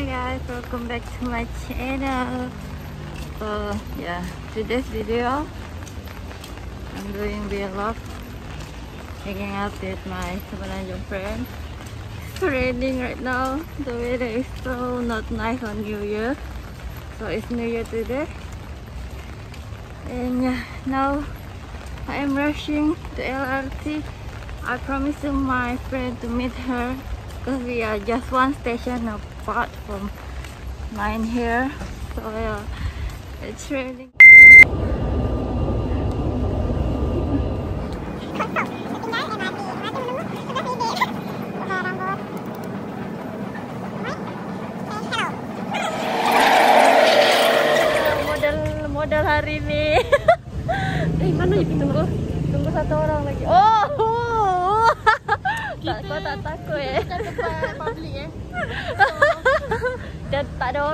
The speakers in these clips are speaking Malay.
Hi guys, welcome back to my channel. So yeah, today's video I'm doing vlog hanging out with my Semenanjung friend It's raining right now. The weather is so not nice on New Year. So it's New Year today. And yeah, now I am rushing to LRT. I promised my friend to meet her because we are just one station apart from mine here. So yeah, it's raining.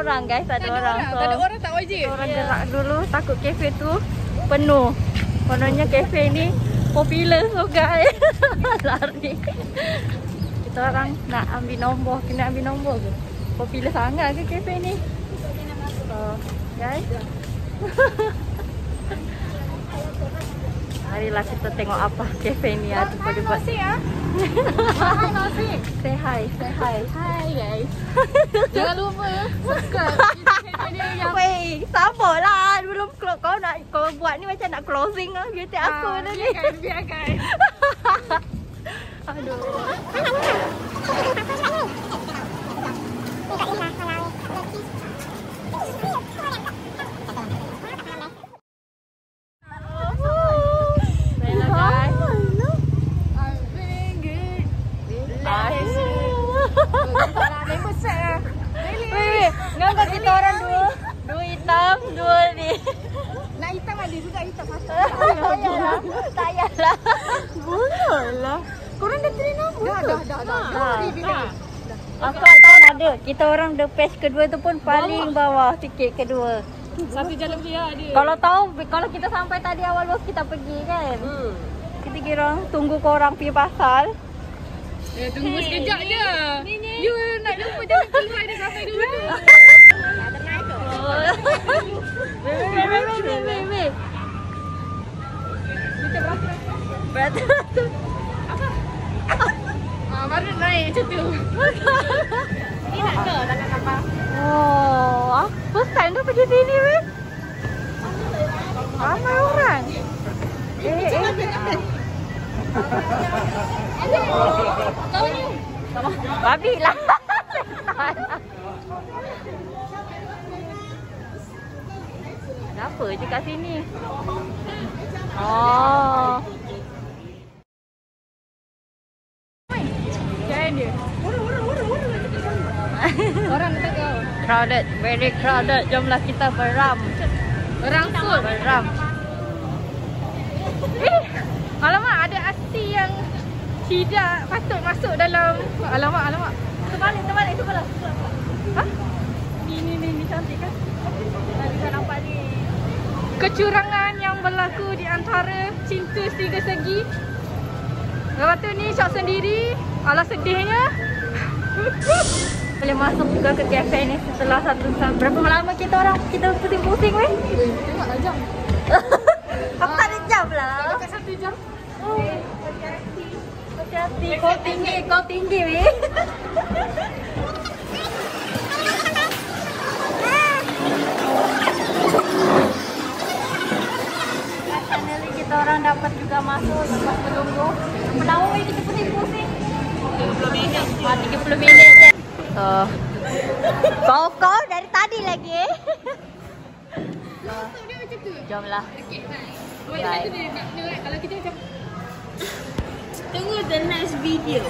Orang guys, tak ada Tak ada orang. orang, So, tak ada orang tak wajib. kita orang gerak dulu takut kafe tu penuh. Kononnya kafe ni popular so guys. Lari. Kita orang nak ambil nombor, kena ambil nombor ke? Popular sangat ke kafe ni? So, guys. Marilah kita tengok apa kafe ni ada pada buat. Nasi ah. Hai nasi. Say hi, say hi. Hai guys. Jangan lupa subscribe channel dia yang Wei, sabarlah. Belum close. Kau nak kau buat ni macam nak closing lah. Beauty aku Ah, dah ni. biarkan, biarkan. Aduh. Juga. Tak payahlah. Tak payahlah. Bolehlah. Korang dah train nombor dah, Dah, dah, dah. Dah. Dah. Dah. Aku tak tahu ada. Kita orang the page kedua tu pun paling bawah sikit kedua. Satu jalan dia ada. Kalau tahu kalau kita sampai tadi awal bos kita pergi kan. Hmm. Kita kira tunggu korang pergi pasal. Eh, tunggu sekejap je. You nak lupa jangan keluar dia sampai dulu. Wait, wait, wait, wait, wait, wait, wait. Berapa? Berapa? Ah, baru naik macam tu. Ni nak ke dalam kapal? Oh, ah, first time tu pergi sini weh. Ramai orang. Eh, eh. Kau ni. Babi lah. Kenapa je kat sini? Oh. Jangan dia. Orang tak tahu. Crowded, very crowded. Jomlah kita beram. Orang full. Beram. Eh, alamak ada asti yang tidak patut masuk dalam alamak alamak. Terbalik, terbalik, sebelah. Ha? Ni, ni, ni, ni cantik kan? Tak bisa nampak ni. Kecurangan yang berlaku di antara cinta setiga segi. Lepas tu ni shot sendiri. Alah sedihnya. Boleh masuk juga ke cafe ni setelah satu jam. Berapa lama kita orang kita pusing-pusing weh? Tengoklah jam. Aku tak ada jam lah. Dekat satu jam. Oh, Hati-hati, kau tinggi, kau tinggi weh. kita orang dapat juga masuk lepas menunggu. Berapa lama kita pusing-pusing? 30 minit. Ah, 30 minit je. So, kau kau dari tadi lagi eh. Dia macam tu. Jomlah. Okey, nak tengok kalau kita macam Tunggu the next video.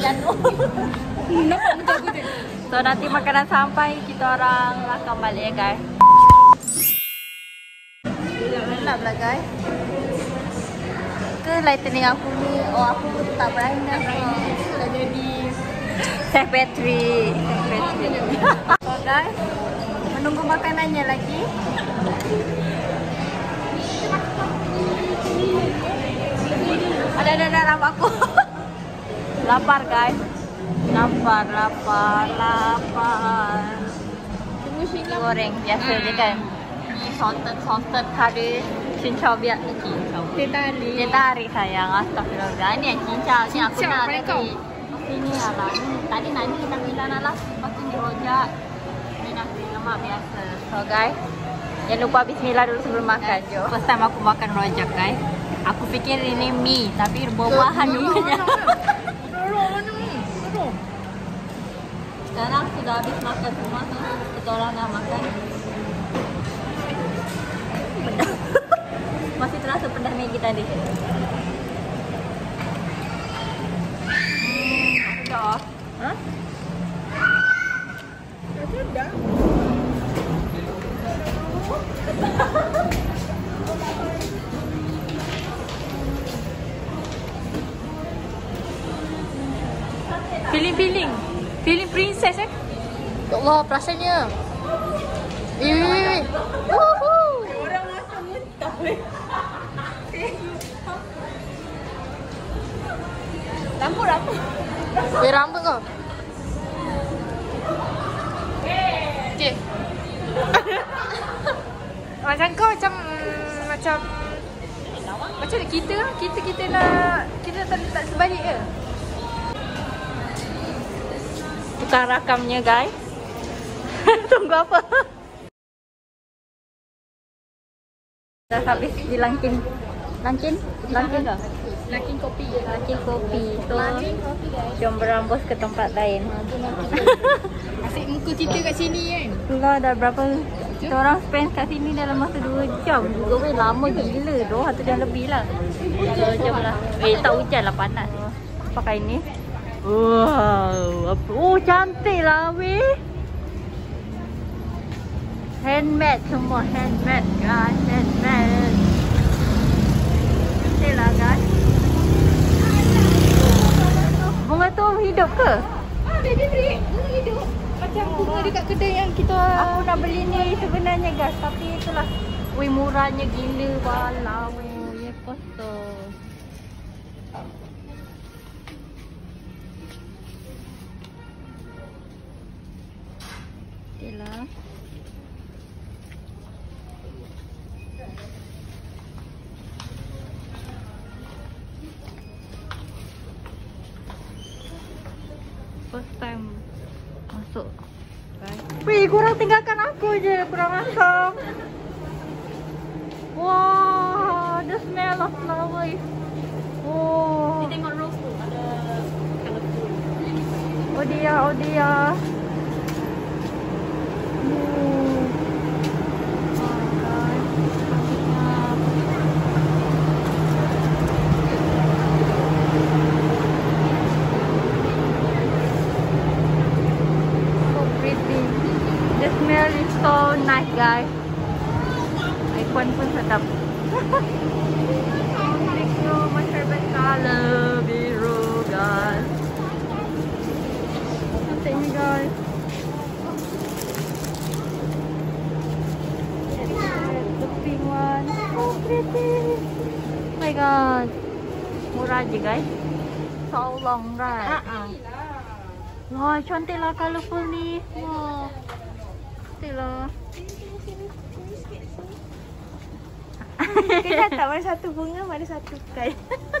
So nanti makanan sampai kita orang rakam balik ya guys. Gelap lah guys. Ke lightning aku ni, oh aku tak berani nak Dah jadi. Chef Petri. so guys, menunggu makanannya lagi. Ada ada ada nama aku. lapar guys. Lapar, lapar, lapar. Goreng biasa je kan. Ni salted salted curry cincau biak. Ni cincau. Teh tarik sayang. Astagfirullah. Ni yang cincau Ni aku nak tadi? Lepas ni lah. Ni Tadi nak ni Tapi tak nak lah. Lepas tu ni rojak. Ni nasi lemak biasa. So guys Jangan lupa bismillah dulu sebelum makan. Jom First time aku makan rojak guys. Aku fikir ini mie Tapi buah-buahan rupanya Sekarang sudah habis makan semua tu Kita orang nak makan. Pedas Masih terasa pedas Maggi tadi Hmm, Dah Ha? Dah sedap Feeling-feeling Feeling princess eh Ya Allah perasaannya Eh, weh, weh. Woohoo. Orang masak muntah weh. Rambut rambut. Eh rambut kau. Okay. macam kau macam mm, macam macam kita kita kita nak kita tak tak sebalik ke? Tukar rakamnya guys. Tunggu apa? Dah habis di langkin Langkin? Langkin ke? Lakin kopi. Langkin kopi. So Jom berambus ke tempat lain. Asyik muka kita kat sini kan. Itulah dah berapa Kita orang spend kat sini dalam masa 2 jam? Juga weh lama gila tu Satu jam lebih lah. 2 jam lah. Eh tak hujan lah panas. Pakai ni Wow? Oh cantik lah weh Handmade semua Handmade guys Handmade Cantik lah guys Bunga tu hidup ke? Ah, baby break. Bunga hidup. Macam bunga dekat kedai yang kita Aku nak beli ni sebenarnya guys Tapi itulah Weh murahnya gila Walau weh Ya Okay lah First time masuk Weh, korang tinggalkan aku je. Kurang asam. Wah, the smell of flowers. Oh. Tengok rose tu ada colourful. Oh dia, oh dia. Oh. Oh, guys. So pretty. The smell is so nice, guys. Icon pun sedap. Thank you, my favorite color, biru, guys. Cantiknya, guys. The pink one. So pretty. Oh my god. Murah je, guys. So long, right? Ah. Wah, cantik lah colourful ni. Wah. Cantik lah. Kita tak mana satu bunga, mana satu kain.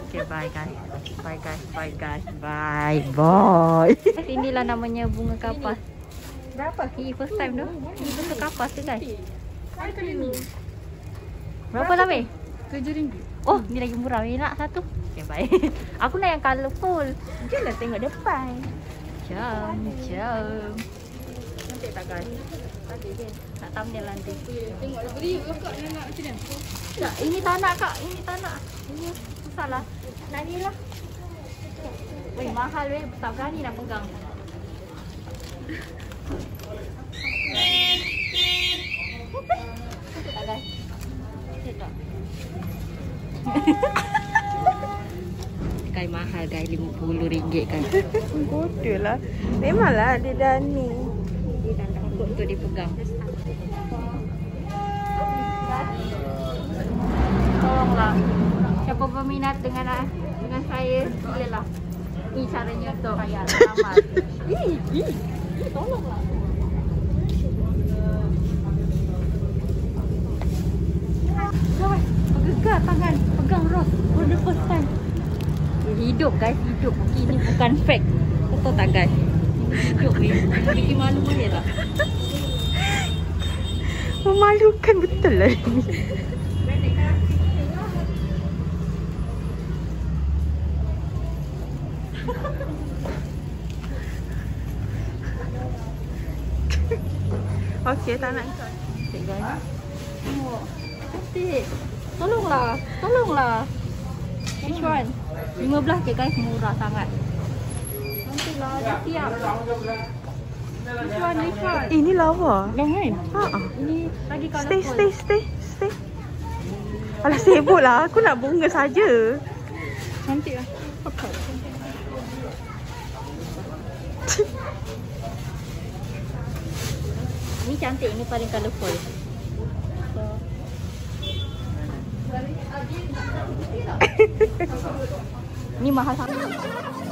Okay, bye guys. Bye guys, bye guys. Bye, bye. Inilah namanya bunga kapas. berapa? Ini first time tu. Ini bentuk kapas tu guys. Berapa lah weh? Tujuh ringgit. Oh, ni lagi murah. Weh nak satu. Okay, bye. Aku nak yang colourful. Jomlah tengok depan. Jom, jom. Cantik tak guys? Je. Nak thumbnail nanti. Tengok lah beli kakak nak nak macam ni. Tak, ini tak nak kak. Ini tak nak. Ini susah lah. Nak ni lah. Weh, mahal weh. Tak berani nak pegang. Kai mahal guys RM50 kan. Bodoh lah. Memanglah dia dah ni. Dia dah takut untuk dipegang. Tolonglah. Siapa berminat dengan dengan saya, silalah. Ini caranya untuk ih. Tolonglah. Guys, Tangan, pegang Ros for the first time. Hidup guys, hidup. Okay, ini bukan fake. Betul tak guys? Hidup ni. Bikin malu boleh tak? Memalukan betul lah ni. Okey, tak nak ikut. Guys. Tengok. Cantik. Tolonglah. Tolonglah. Which one? 15 je guys. Murah sangat. Cantiklah. Dia siap. Which one? Which one? Eh, ni lawa. Jangan. Ha ah. Ini lagi colourful. Stay, stay, stay, stay. Alah sibuk lah. Aku nak bunga saja. Cantik lah. Ini cantik. Ini paling colourful. Ini mahal sangat.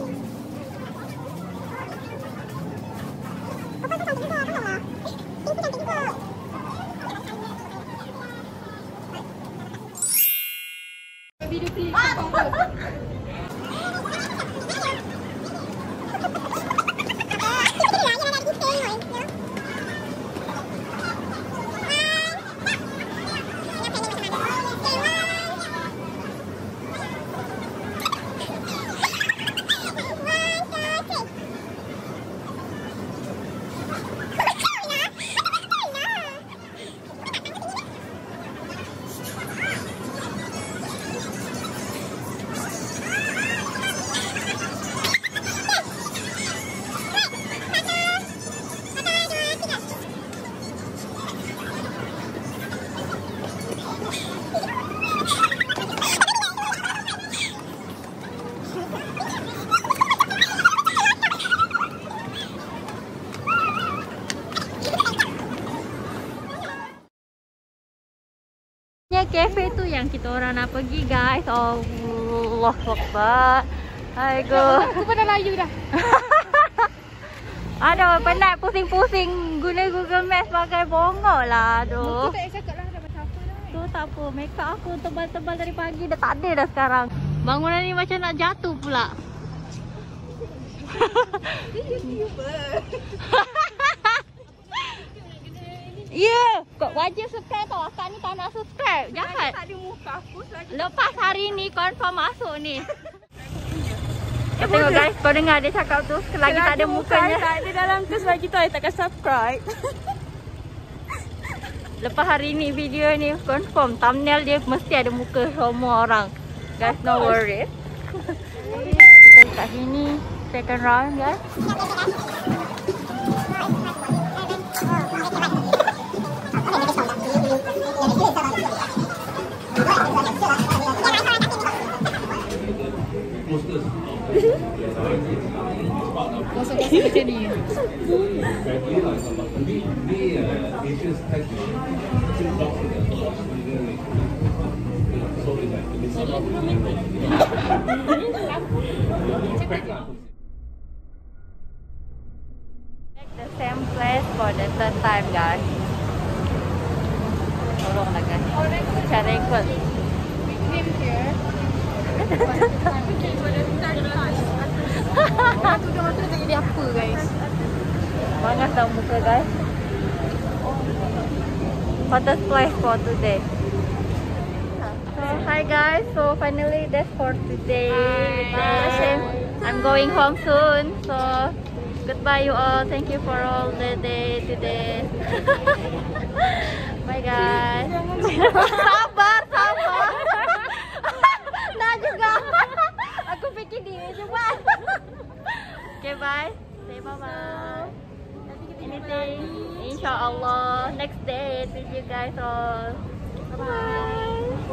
Cafe tu yang kita orang nak pergi guys. Allah Akbar. Hai go. Aku pada layu dah. Aduh, penat pusing-pusing guna Google Maps pakai bongok lah. Aduh. Tak cakap lah dah macam apa dah. Tu tak apa. Make up aku tebal-tebal dari pagi dah tak ada dah sekarang. Bangunan ni macam nak jatuh pula. Ya, yeah. kau wajib subscribe tau. Akak ni tak nak subscribe. Jahat. ada muka aku selagi. Lepas hari ni confirm masuk ni. Kau tengok guys, kau dengar dia cakap tu selagi tak ada mukanya. Tak ada dalam tu selagi tu I takkan subscribe. Lepas hari ni video ni confirm thumbnail dia mesti ada muka semua orang. Guys, no worries. Kita kat sini second round guys. Ni. The same place for the third time guys. Tolonglah guys. Macam record. We came here. Orang tu orang tu nak jadi apa guys? Bangas tau muka guys. Place for today. So hi guys, so finally that's for today. Bye. I'm going home soon. So goodbye you all. Thank you for all the day today. Bye guys. sabar, sabar. nah juga. Aku fikir dia cuba. Okay, bye. Say bye-bye. Anything. InsyaAllah. Next day. See you guys all. Bye-bye.